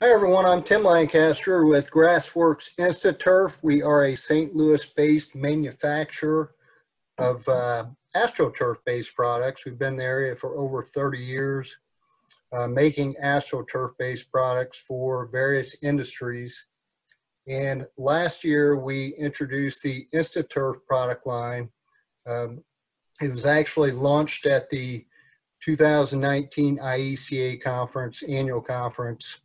Hi everyone, I'm Tim Lancaster with GrassWorx InstaTurf. We are a St. Louis-based manufacturer of uh, AstroTurf-based products. We've been in the area for over 30 years, uh, making AstroTurf-based products for various industries. And last year we introduced the InstaTurf product line. Um, it was actually launched at the 2019 IECA conference, annual conference,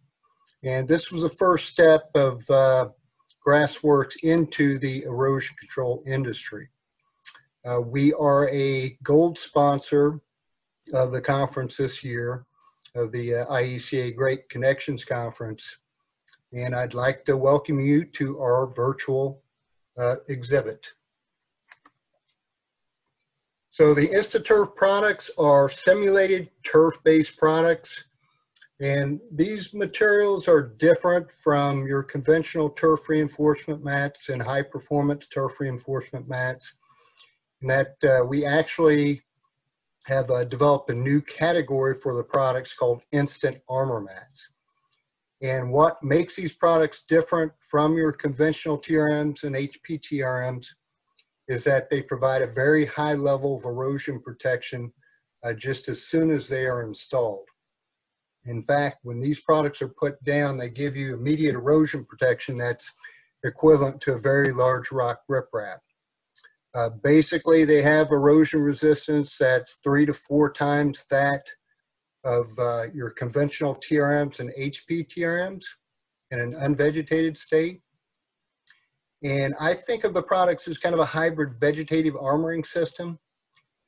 and this was the first step of uh, GrassWorx into the erosion control industry. Uh, we are a gold sponsor of the conference this year, of the uh, IECA Great Connections Conference. And I'd like to welcome you to our virtual uh, exhibit. So the InstaTurf products are simulated turf-based products and these materials are different from your conventional turf reinforcement mats and high performance turf reinforcement mats. And that uh, we actually have uh, developed a new category for the products called instant armor mats. And what makes these products different from your conventional TRMs and HP TRMs is that they provide a very high level of erosion protection uh, just as soon as they are installed. In fact, when these products are put down, they give you immediate erosion protection that's equivalent to a very large rock riprap. Uh, basically, they have erosion resistance that's three to four times that of uh, your conventional TRMs and HP TRMs in an unvegetated state. And I think of the products as kind of a hybrid vegetative armoring system.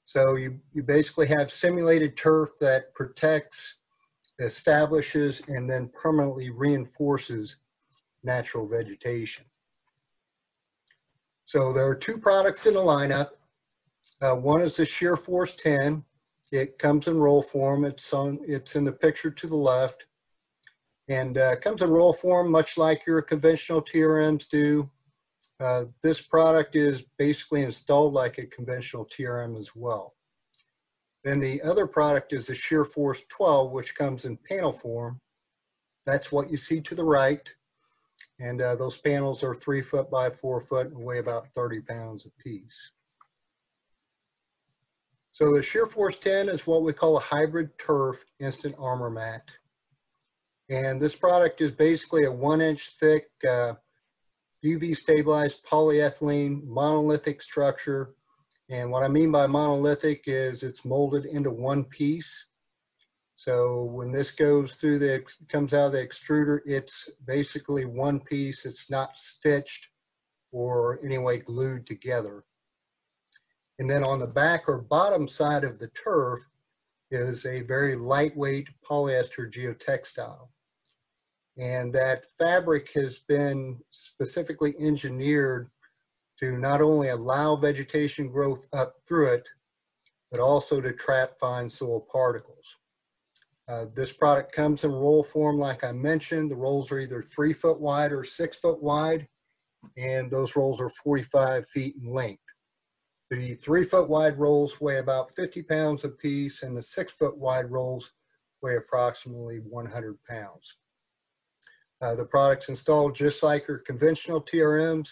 So you, you basically have simulated turf that protects establishes and then permanently reinforces natural vegetation. So there are two products in the lineup. Uh, one is the Shear Force 10. It comes in roll form. It's on. It's in the picture to the left, and uh, comes in roll form, much like your conventional TRMs do. Uh, this product is basically installed like a conventional TRM as well. Then the other product is the Shear Force 12, which comes in panel form. That's what you see to the right. And uh, those panels are three foot by four foot and weigh about 30 pounds a piece. So the Shear Force 10 is what we call a hybrid turf instant armor mat. And this product is basically a one inch thick uh, UV stabilized polyethylene monolithic structure and what I mean by monolithic is it's molded into one piece. So when this goes through the, comes out of the extruder, it's basically one piece. It's not stitched or anyway glued together. And then on the back or bottom side of the turf is a very lightweight polyester geotextile. And that fabric has been specifically engineered to not only allow vegetation growth up through it, but also to trap fine soil particles. Uh, this product comes in roll form, like I mentioned. The rolls are either three foot wide or six foot wide, and those rolls are 45 feet in length. The three foot wide rolls weigh about 50 pounds a piece, and the six foot wide rolls weigh approximately 100 pounds. Uh, the product's installed just like your conventional TRMs,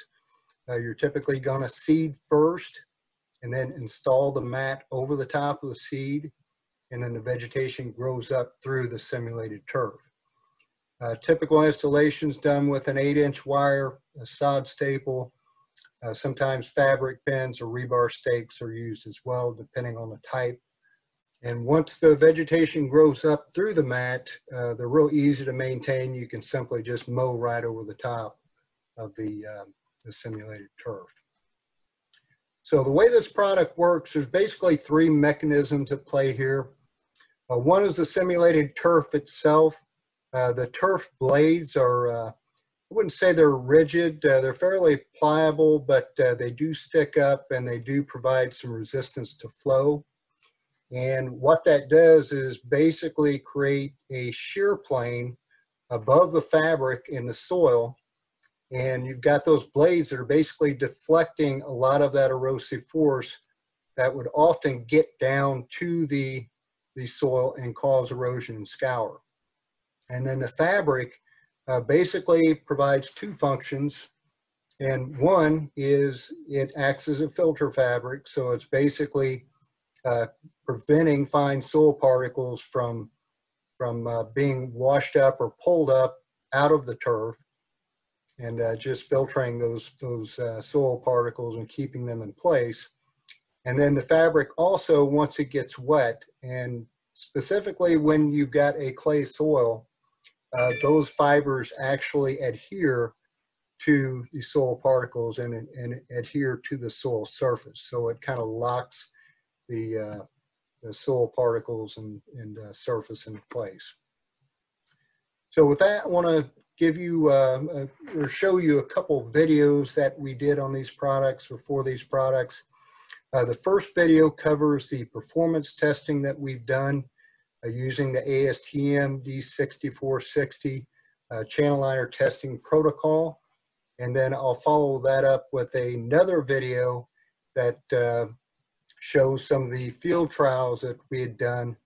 uh, you're typically going to seed first and then install the mat over the top of the seed and then the vegetation grows up through the simulated turf. Uh, typical installations done with an 8-inch wire, a sod staple, uh, sometimes fabric pins or rebar stakes are used as well, depending on the type. And once the vegetation grows up through the mat, uh, they're real easy to maintain. You can simply just mow right over the top of the, um, the simulated turf. So the way this product works, there's basically three mechanisms at play here. Uh, one is the simulated turf itself. Uh, the turf blades are, uh, I wouldn't say they're rigid, uh, they're fairly pliable, but uh, they do stick up and they do provide some resistance to flow. And what that does is basically create a shear plane above the fabric in the soil and you've got those blades that are basically deflecting a lot of that erosive force that would often get down to the, the soil and cause erosion and scour. And then the fabric uh, basically provides two functions. And one is it acts as a filter fabric. So it's basically uh, preventing fine soil particles from, from uh, being washed up or pulled up out of the turf and uh, just filtering those, those uh, soil particles and keeping them in place. And then the fabric also, once it gets wet, and specifically when you've got a clay soil, uh, those fibers actually adhere to the soil particles and, and adhere to the soil surface. So it kind of locks the, uh, the soil particles and, and uh, surface in place. So with that, I want to give you uh, or show you a couple videos that we did on these products or for these products. Uh, the first video covers the performance testing that we've done uh, using the ASTM D6460 uh, channel liner testing protocol. And then I'll follow that up with another video that uh, shows some of the field trials that we had done.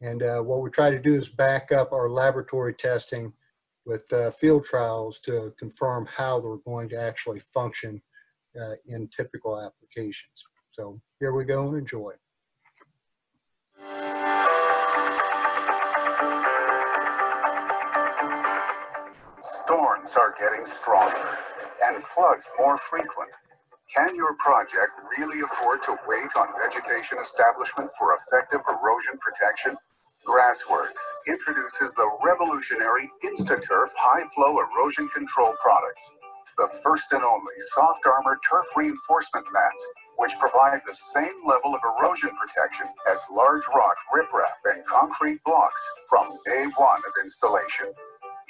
And uh, what we try to do is back up our laboratory testing with uh, field trials to confirm how they're going to actually function uh, in typical applications. So here we go and enjoy. Storms are getting stronger and floods more frequent. Can your project really afford to wait on vegetation establishment for effective erosion protection? GrassWorx introduces the revolutionary InstaTurf high flow erosion control products, the first and only soft armor turf reinforcement mats, which provide the same level of erosion protection as large rock riprap and concrete blocks from day one of installation.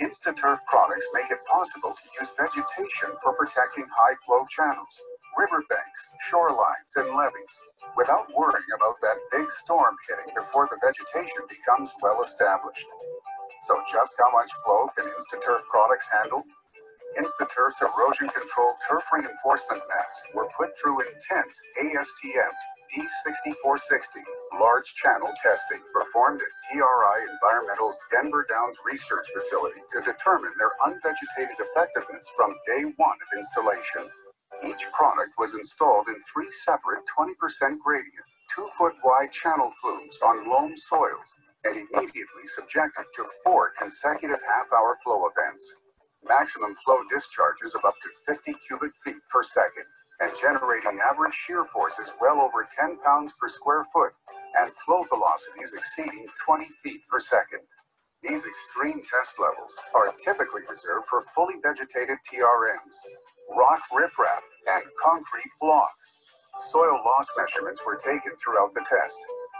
InstaTurf products make it possible to use vegetation for protecting high flow channels, riverbanks, shorelines, and levees without worrying about that big storm hitting before the vegetation becomes well established. So just how much flow can InstaTurf products handle? InstaTurf's erosion control turf reinforcement mats were put through intense ASTM D6460 large channel testing performed at TRI Environmental's Denver Downs Research Facility to determine their unvegetated effectiveness from day one of installation. Each product was installed in three separate 20% gradient, two foot wide channel flumes on loam soils and immediately subjected to four consecutive half hour flow events. Maximum flow discharges of up to 50 cubic feet per second and generating average shear forces well over 10 pounds per square foot and flow velocities exceeding 20 feet per second. These extreme test levels are typically reserved for fully vegetated TRMs, rock riprap, and concrete blocks. Soil loss measurements were taken throughout the test.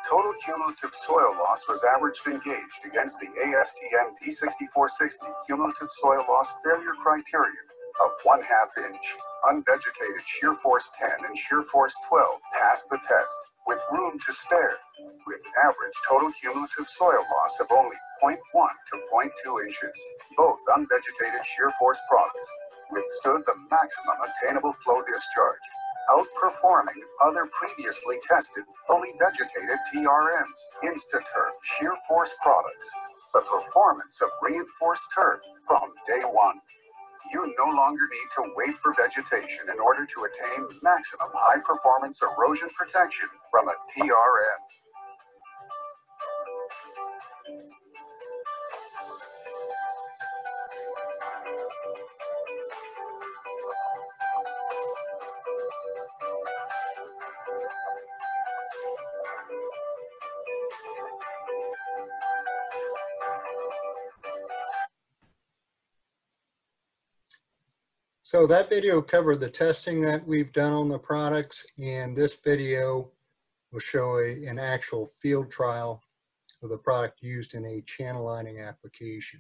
Total cumulative soil loss was averaged and gauged against the ASTM D6460 cumulative soil loss failure criterion of one half inch. Unvegetated shear force 10 and shear force 12 passed the test with room to spare, with average total cumulative soil loss of only 0.1 to 0.2 inches. Both unvegetated shear force products withstood the maximum attainable flow discharge, outperforming other previously tested fully vegetated TRMs, InstaTurf shear force products. The performance of reinforced turf from day one. You no longer need to wait for vegetation in order to attain maximum high performance erosion protection from a TRM. So that video covered the testing that we've done on the products and this video will show a, an actual field trial of the product used in a channel lining application.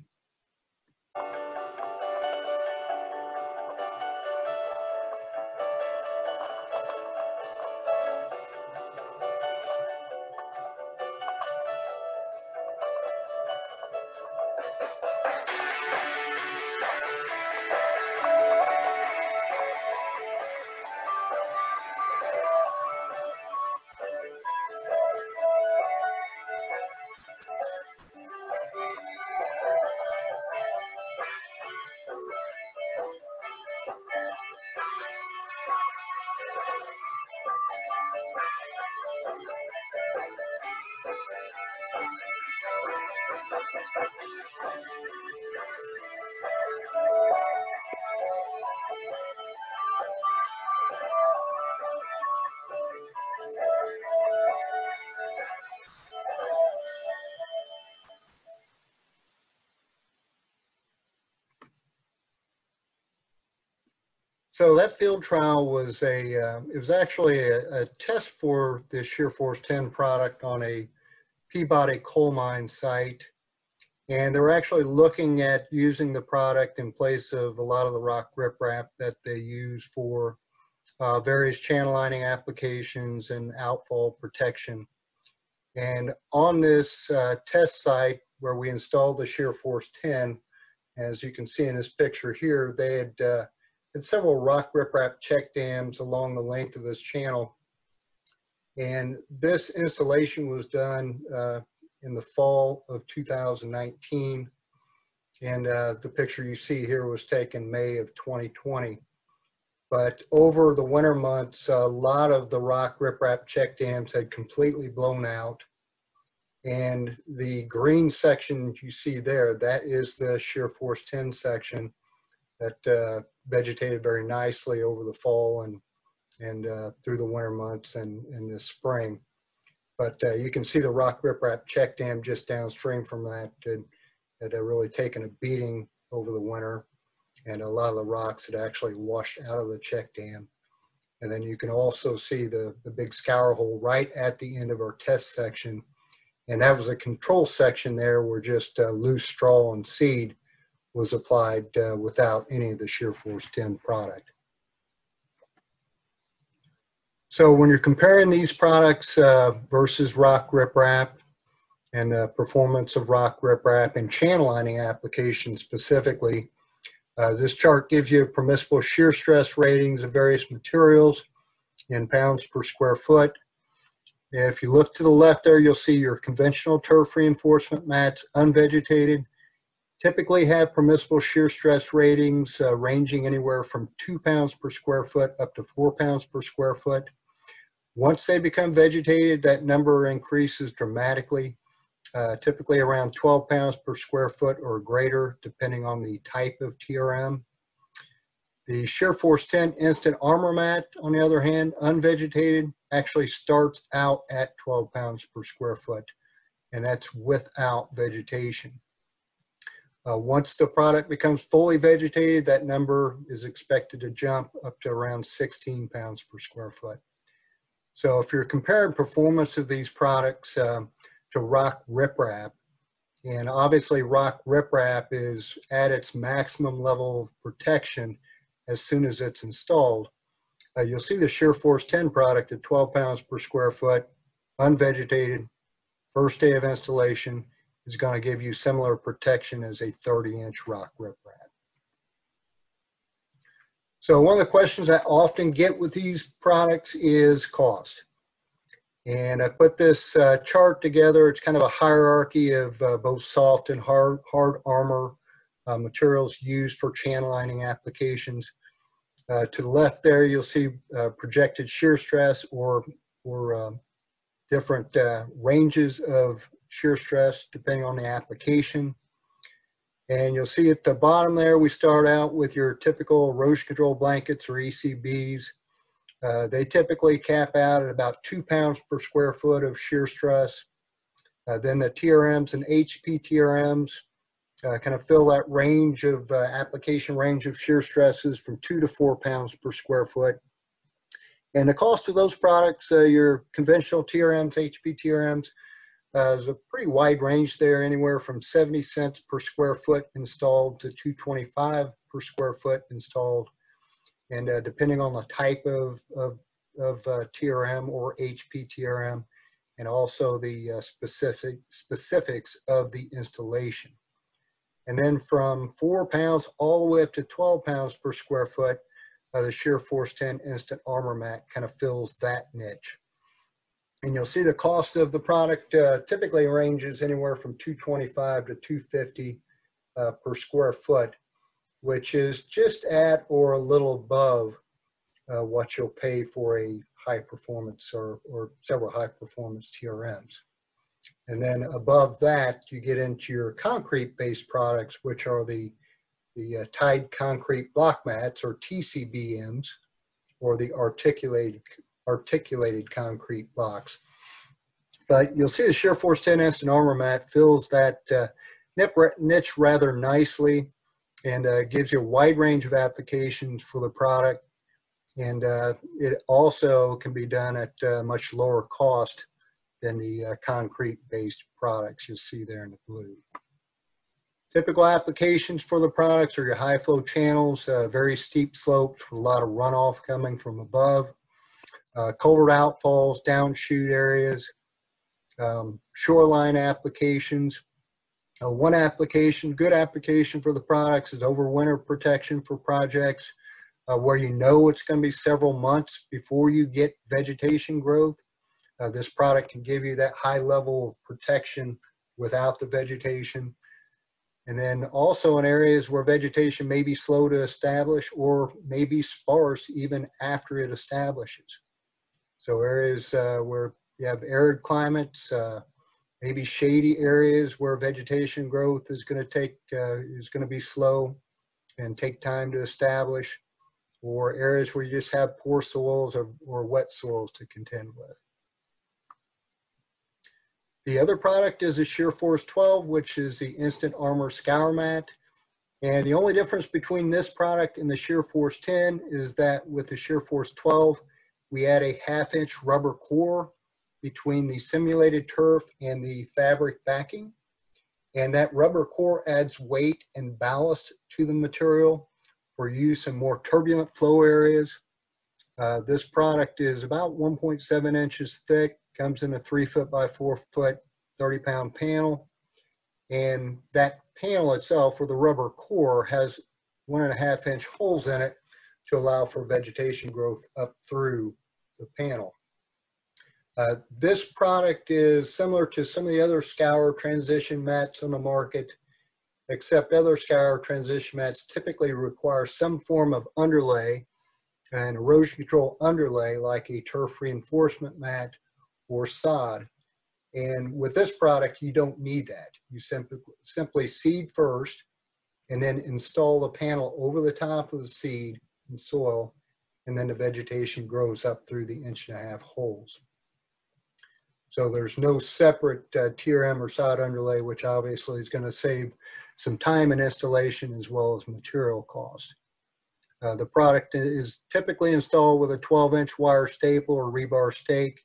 So that field trial was a, uh, it was actually a, a test for the Shear Force 10 product on a Peabody coal mine site. And they were actually looking at using the product in place of a lot of the rock riprap that they use for uh, various channel lining applications and outfall protection. And on this uh, test site where we installed the Shear Force 10, as you can see in this picture here, they had uh, and several rock riprap check dams along the length of this channel. And this installation was done uh, in the fall of 2019. And uh, the picture you see here was taken May of 2020. But over the winter months, a lot of the rock riprap check dams had completely blown out. And the green section you see there, that is the shear force 10 section that uh, vegetated very nicely over the fall and and uh, through the winter months and in this spring. But uh, you can see the rock riprap check dam just downstream from that had, had really taken a beating over the winter and a lot of the rocks had actually washed out of the check dam. And then you can also see the, the big scour hole right at the end of our test section. And that was a control section there where just uh, loose straw and seed was applied uh, without any of the shear force 10 product. So when you're comparing these products uh, versus rock riprap and the performance of rock riprap and channel lining applications specifically, uh, this chart gives you permissible shear stress ratings of various materials in pounds per square foot. If you look to the left there, you'll see your conventional turf reinforcement mats, unvegetated, typically have permissible shear stress ratings uh, ranging anywhere from two pounds per square foot up to four pounds per square foot. Once they become vegetated, that number increases dramatically, uh, typically around 12 pounds per square foot or greater, depending on the type of TRM. The Shear Force 10 Instant Armor Mat, on the other hand, unvegetated, actually starts out at 12 pounds per square foot, and that's without vegetation. Uh, once the product becomes fully vegetated, that number is expected to jump up to around 16 pounds per square foot. So if you're comparing performance of these products um, to rock riprap, and obviously rock riprap is at its maximum level of protection as soon as it's installed, uh, you'll see the Shear Force 10 product at 12 pounds per square foot, unvegetated, first day of installation, is going to give you similar protection as a 30 inch rock riprap. So one of the questions I often get with these products is cost. And I put this uh, chart together. It's kind of a hierarchy of uh, both soft and hard, hard armor uh, materials used for channel lining applications. Uh, to the left there, you'll see uh, projected shear stress or, or um, different uh, ranges of shear stress depending on the application. And you'll see at the bottom there, we start out with your typical erosion control blankets or ECBs. Uh, they typically cap out at about two pounds per square foot of shear stress. Uh, then the TRMs and HP TRMs uh, kind of fill that range of uh, application range of shear stresses from two to four pounds per square foot. And the cost of those products, uh, your conventional TRMs, HP TRMs, uh, there's a pretty wide range there, anywhere from 70 cents per square foot installed to 225 per square foot installed. And uh, depending on the type of, of, of uh, TRM or HP TRM, and also the uh, specific specifics of the installation. And then from four pounds all the way up to 12 pounds per square foot, uh, the Shear Force 10 Instant Armor Mat kind of fills that niche. And you'll see the cost of the product uh, typically ranges anywhere from 225 to 250 uh, per square foot, which is just at or a little above uh, what you'll pay for a high performance or, or several high performance TRMs. And then above that, you get into your concrete-based products, which are the, the uh, Tied Concrete Block Mats or TCBMs, or the articulated, articulated concrete blocks. But you'll see the Shear Force 10 Instant Armor Mat fills that uh, niche rather nicely and uh, gives you a wide range of applications for the product. And uh, it also can be done at uh, much lower cost than the uh, concrete-based products you'll see there in the blue. Typical applications for the products are your high flow channels, uh, very steep slopes a lot of runoff coming from above, uh, culvert outfalls, downchute areas, um, shoreline applications. Uh, one application, good application for the products is overwinter protection for projects uh, where you know it's going to be several months before you get vegetation growth. Uh, this product can give you that high level of protection without the vegetation. And then also in areas where vegetation may be slow to establish or may be sparse even after it establishes. So areas uh, where you have arid climates, uh, maybe shady areas where vegetation growth is going to take, uh, is going to be slow and take time to establish, or areas where you just have poor soils or, or wet soils to contend with. The other product is the Shear Force 12, which is the Instant Armor Scour Mat. And the only difference between this product and the Shear Force 10 is that with the Shear Force 12, we add a half inch rubber core between the simulated turf and the fabric backing. And that rubber core adds weight and ballast to the material for use in more turbulent flow areas. Uh, this product is about 1.7 inches thick comes in a three foot by four foot, 30 pound panel. And that panel itself, or the rubber core, has one and a half inch holes in it to allow for vegetation growth up through the panel. Uh, this product is similar to some of the other scour transition mats on the market, except other scour transition mats typically require some form of underlay, an erosion control underlay like a turf reinforcement mat or sod. And with this product, you don't need that. You simply, simply seed first and then install the panel over the top of the seed and soil, and then the vegetation grows up through the inch and a half holes. So there's no separate uh, TRM or sod underlay, which obviously is going to save some time in installation as well as material cost. Uh, the product is typically installed with a 12 inch wire staple or rebar stake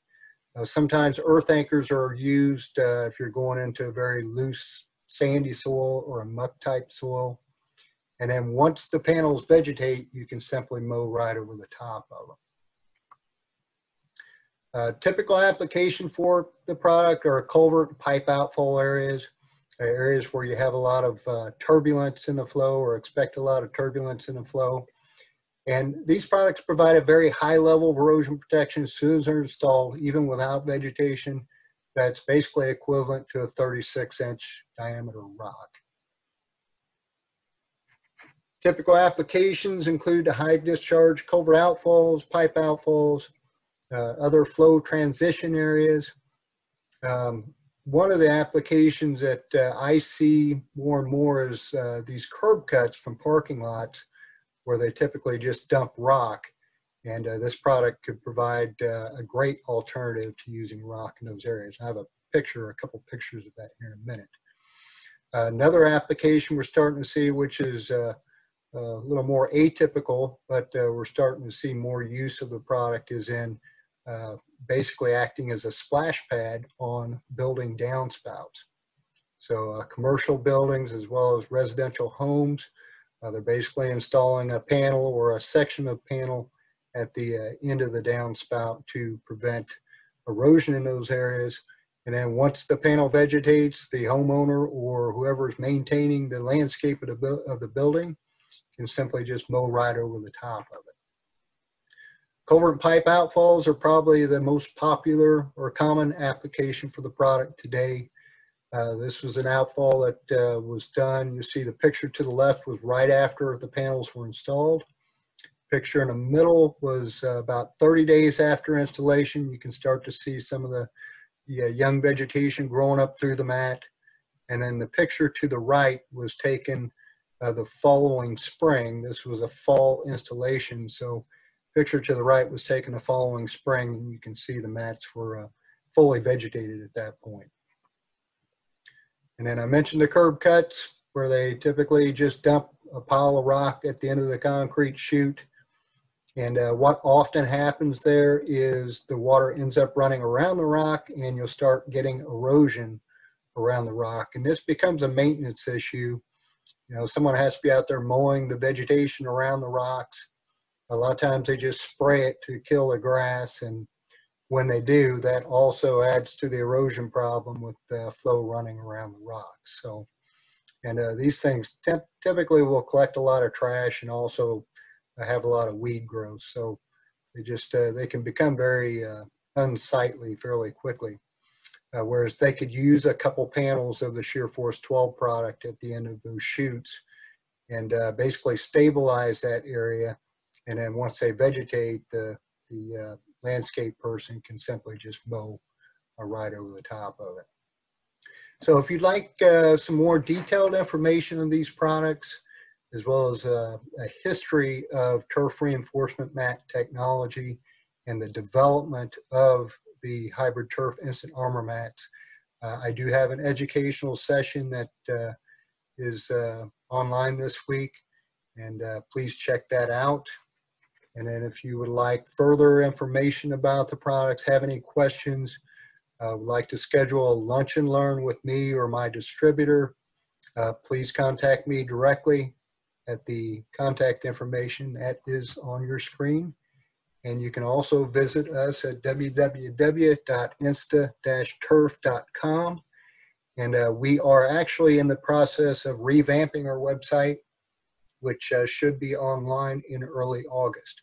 uh, sometimes earth anchors are used uh, if you're going into a very loose sandy soil or a muck type soil. And then once the panels vegetate, you can simply mow right over the top of them. Uh, typical application for the product are culvert pipe outfall areas, areas where you have a lot of uh, turbulence in the flow or expect a lot of turbulence in the flow. And these products provide a very high level of erosion protection as soon as they're installed, even without vegetation. That's basically equivalent to a 36 inch diameter rock. Typical applications include the high discharge culvert outfalls, pipe outfalls, uh, other flow transition areas. Um, one of the applications that uh, I see more and more is uh, these curb cuts from parking lots where they typically just dump rock. And uh, this product could provide uh, a great alternative to using rock in those areas. I have a picture, a couple pictures of that here in a minute. Another application we're starting to see, which is uh, a little more atypical, but uh, we're starting to see more use of the product is in uh, basically acting as a splash pad on building downspouts. So commercial buildings as well as residential homes uh, they're basically installing a panel or a section of panel at the uh, end of the downspout to prevent erosion in those areas. And then once the panel vegetates, the homeowner or whoever is maintaining the landscape of the, of the building simply just mow right over the top of it. Culvert pipe outfalls are probably the most popular or common application for the product today. Uh, this was an outfall that uh, was done. You see the picture to the left was right after the panels were installed. Picture in the middle was uh, about 30 days after installation. You can start to see some of the, yeah, young vegetation growing up through the mat. And then the picture to the right was taken uh, the following spring. This was a fall installation. So picture to the right was taken the following spring and you can see the mats were uh, fully vegetated at that point. And then I mentioned the curb cuts where they typically just dump a pile of rock at the end of the concrete chute. And uh, what often happens there is the water ends up running around the rock and you'll start getting erosion around the rock. And this becomes a maintenance issue. You know, someone has to be out there mowing the vegetation around the rocks. A lot of times they just spray it to kill the grass. And when they do, that also adds to the erosion problem with the flow running around the rocks. So, and uh, these things typically will collect a lot of trash and also have a lot of weed growth. So they just, uh, they can become very uh, unsightly fairly quickly. Uh, whereas they could use a couple panels of the Shear Force 12 product at the end of those chutes and uh, basically stabilize that area. And then once they vegetate, the, the uh, landscape person can simply just mow uh, right over the top of it. So if you'd like uh, some more detailed information on these products, as well as uh, a history of turf reinforcement mat technology and the development of the hybrid turf instant armor mats. Uh, I do have an educational session that uh, is uh, online this week, and uh, please check that out. And then if you would like further information about the products, have any questions, uh, would like to schedule a lunch and learn with me or my distributor, please contact me directly at the contact information that is on your screen. And you can also visit us at www.insta-turf.com. And uh, we are actually in the process of revamping our website, which uh, should be online in early August.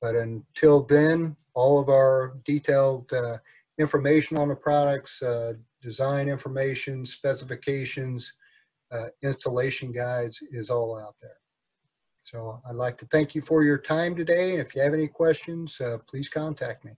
But until then, all of our detailed uh, information on the products, uh, design information, specifications, uh, installation guides is all out there. So I'd like to thank you for your time today. And if you have any questions, uh, please contact me.